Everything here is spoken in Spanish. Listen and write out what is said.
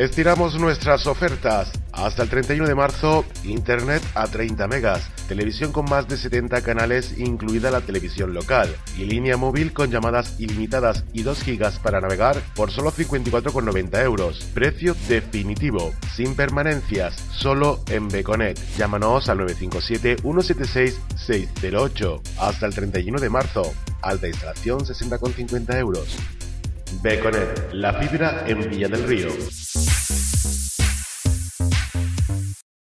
Estiramos nuestras ofertas. Hasta el 31 de marzo, Internet a 30 megas, televisión con más de 70 canales incluida la televisión local y línea móvil con llamadas ilimitadas y 2 gigas para navegar por solo 54,90 euros. Precio definitivo, sin permanencias, solo en Beconet. Llámanos al 957 176 608. Hasta el 31 de marzo. Alta instalación 60,50 euros. Beconet, la fibra en Villa del Río.